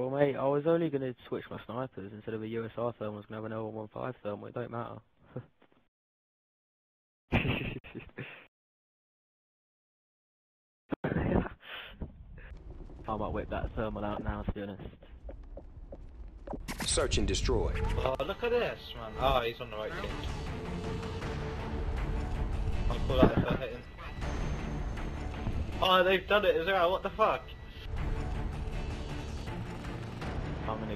Well, mate, I was only going to switch my snipers instead of a USR thermal. I was going to have an L115 thermal. It don't matter. I might whip that thermal out now, to be honest. Search and destroy. Oh, look at this, man. Oh, he's on the right kick. I'll pull out if I hit him. Oh, they've done it as well. What the fuck?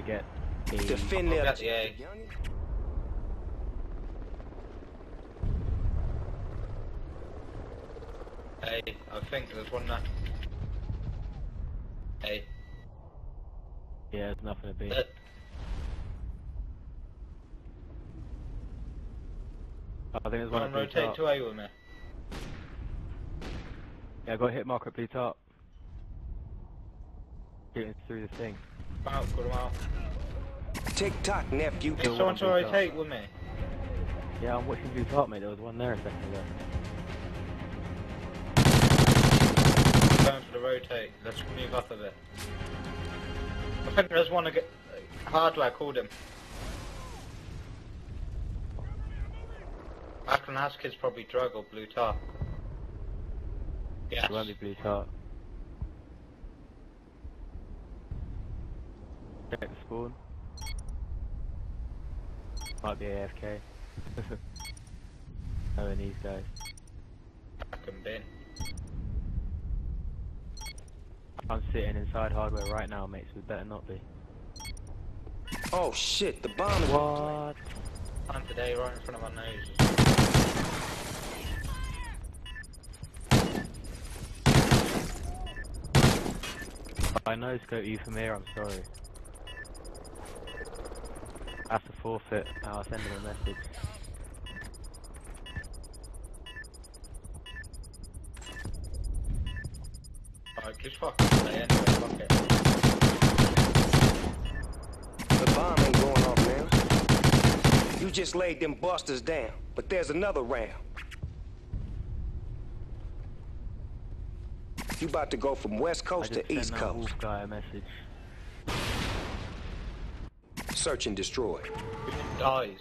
Get the... Defend I'll their the A. Hey, I think there's one there. Hey. Yeah, there's nothing to be. Uh, I think there's Come one on, at blue rotate top. to A with me. Yeah, I got a hit marker at blue top. Shooting through the thing. Come out, put him out. Tick tock, nephew. Hey, Kill someone one to blue top. with me. Yeah, I'm watching blue top, mate. There was one there a second ago. Going for the rotate. Let's move up a bit. I think there's one to get. Hardware called him. Akron Haskins probably drug or blue tar. Yes. It won't blue top. Check the spawn. Might be AFK. Knowing these guys. Back and bin. I'm sitting inside hardware right now, mates. so we better not be. Oh shit, the bomb is. What? And today, right in front of my nose. I know scope you from here, I'm sorry. That's to forfeit. I'll send him a message. Alright, just fucking stay anyway, fuck it. The bomb ain't going off now. You just laid them busters down, but there's another round. You about to go from west I coast just to east coast. wolf guy a message. Search and destroy. Who dies?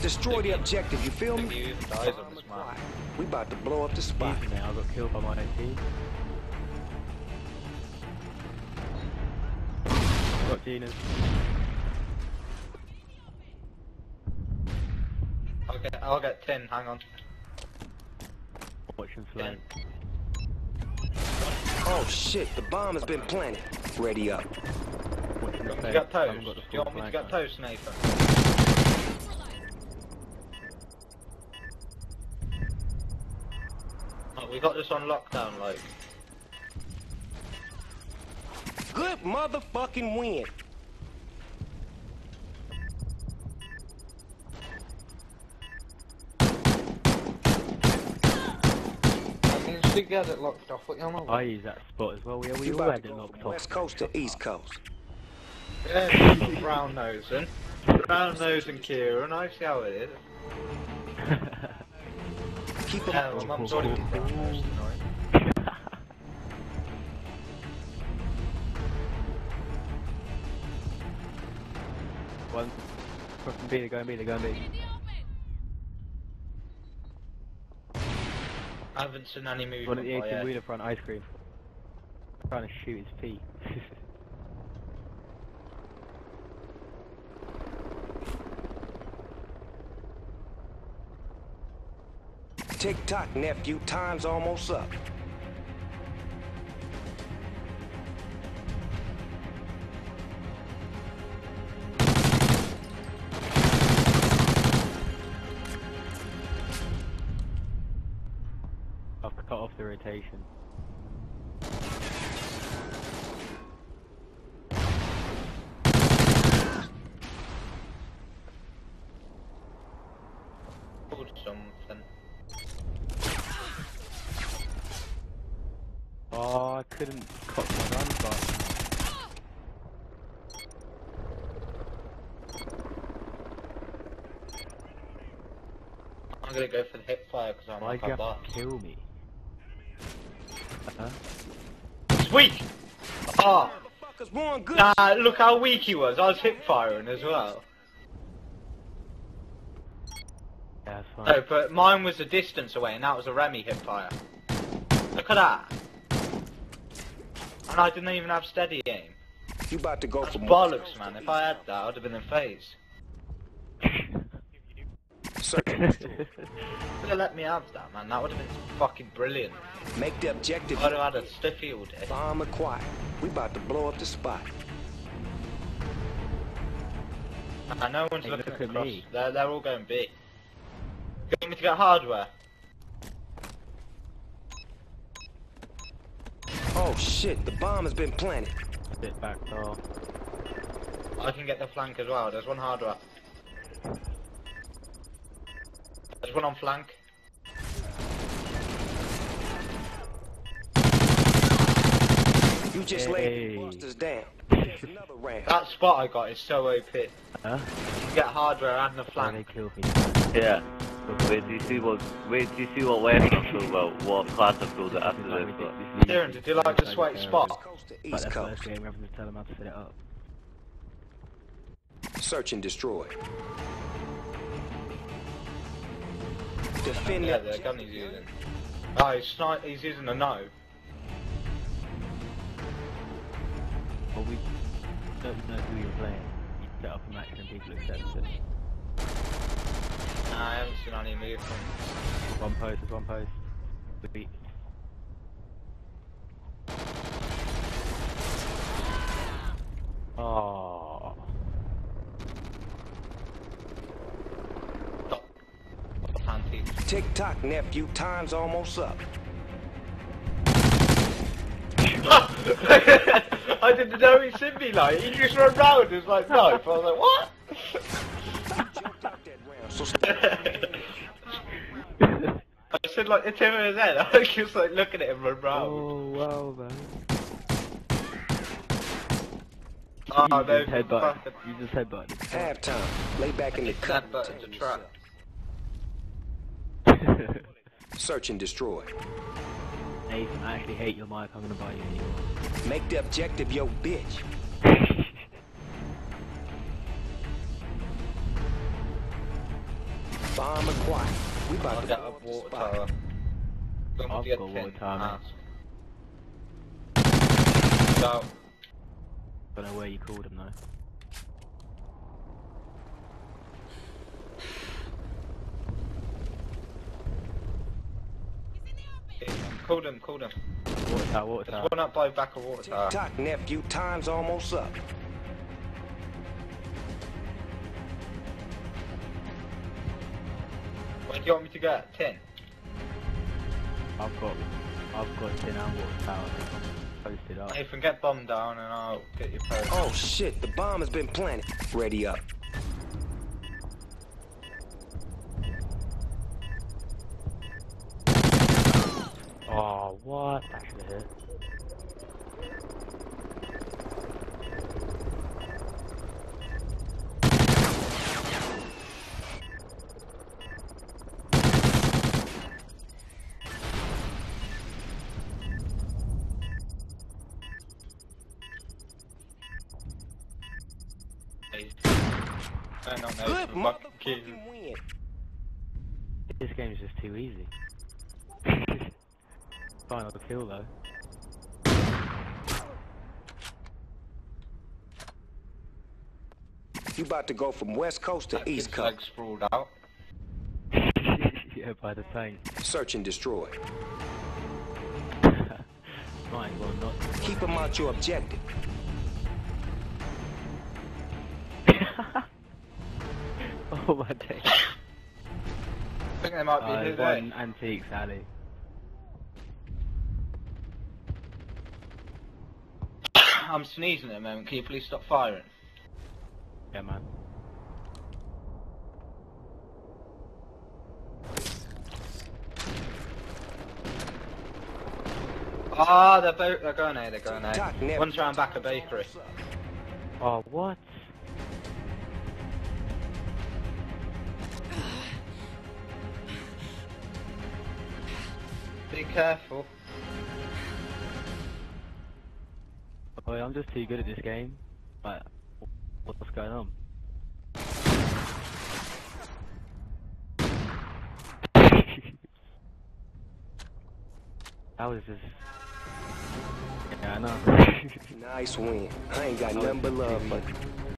Destroy the objective, you feel me? he even dies on this map. We about to blow up the spot. Easy, mate. I got killed by my OT. Got Gina's. I'll get, I'll get 10, hang on. Watching flank. Oh shit, the bomb has been planted. Ready up. Watching Do the you want me to flank. get I toast? haven't got the Do you want me to get mate. toast, Nathan? Oh, we got this on lockdown, like. Good motherfucking win. I can still get it locked off, what you on I use that spot as well. We, we You all about had to it locked off. west coast to east coast. Yeah, brown nosing. Brown nosing Kieran, I see how it is. Keep Yeah, up. mum's already brown nosed tonight. One. Fucking B, they're going B, they're going B. I haven't seen any movement One at the by 18 yet. wheeler front ice cream. Trying to shoot his feet. Tick tock, nephew. Time's almost up. I've cut off the rotation. Pulled something. Oh, I couldn't cock my run fast enough. I'm gonna go for the hip fire because I'm Why'd like a have boss. to kill me? Huh? Sweet! Oh, Motherfuckers won ah! nah, look how weak he was. I was hip firing as well. Yeah, that's fine. No, but mine was a distance away, and that was a Remy hip fire. Look at that. And I didn't even have steady aim. You about to go That's from bollocks, man. If I had that, I'd have been in phase. Search. Could have let me have that, man. That would have been fucking brilliant. Make the objective I'd have had a stiffy all day. bomb acquired. We about to blow up the spot. And no one's Hey, looking look at at me. They're, they're all going B. You want me to get hardware? Oh shit, the bomb has been planted. Bit back door. I can get the flank as well. There's one hardware. There's one on flank. You just Hey. laid the down. There's another round. That spot I got is so OP. You Huh? can get hardware and the Why they flank. killed. Yeah. Wait, do you see what? Wait, do you see what West talked about? What class I filled it after Like this? But Darren, did you like the Like, sweaty spot? Coast East the Coast. first game, rather than tell them how to set it up. Search and destroy. Defend Yeah, the the gun he's using. Oh, he's, sni- he's using a no. Well, we don't know who you're playing. You set up a match and people accept it. Nah, I haven't seen any movement. One post, there's one post. We Oh. Tick tock, nephew. Time's almost up. I didn't know he seen me like he just ran round and was like knife. I was like, what? I said like the tip of his head. I was just like looking at him run round. oh, wow, man. Oh, you no, just headbutt. You just headbutt. halftime. Lay back in the cut. Headbutt into trap. Search and destroy. Nathan, I actually hate your mic. I'm gonna buy you a new one. Make the objective your bitch. Bomb acquired. We about I'll to get blow a up the water spot. tower. I've got pin. water tower, mate. So, Don't know where you called him though. call them, call them. Water tower, water There's tower. one up by back of water Tick tower. tock, nephew. Time's almost up. Do you want me to get? Ten? I've got, I've got tin and water tower. Posted up. Nathan, get bomb down and I'll get your post. Oh shit, the bomb has been planted. Ready up. Oh, what? That should have hit. No, no, no. Good fucking motherfucking win. This game's just too easy. Final kill though. You about to go from West Coast to That East kid's leg Coast. sprawled out. yeah, by the tank. Search and destroy. Might well not. Keep them out your objective. Oh my day. I think they might be Uh, his one antique Sally. I'm sneezing at the moment. Can you please stop firing? Yeah, man. Ah, they're. They're going A. They're going A. Tick-tock, nephew. One's round back a bakery. Oh, what? Be careful. Boy, I'm just too good at this game. Like, what's going on? How is this? Yeah, I know. Nice win. I ain't got nothing but love for you.